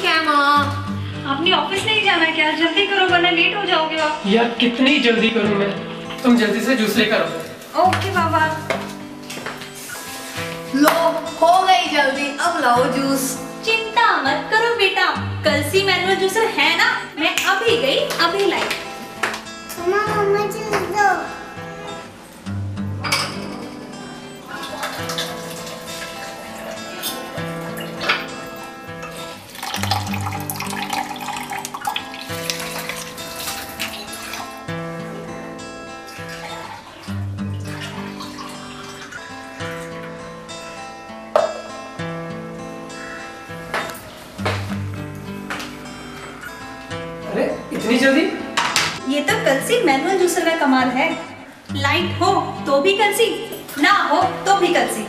क्या माँ। अपनी ऑफ़िस नहीं जाना क्या? जल्दी करो वरना लेट हो जाओगे आप। यार कितनी जल्दी करूँ मैं? तुम जल्दी से जूस लेकर आओ ओके बाबा। लो हो गई जल्दी। अब लाओ जूस चिंता मत करो बेटा। कल सी मैनुअल जूसर है ना? मैं अभी गई अभी लाई। इतनी जल्दी? ये तो कल से मैनुअल जूसर का कमाल है। लाइट हो तो भी कल सी, ना हो तो भी कल सी।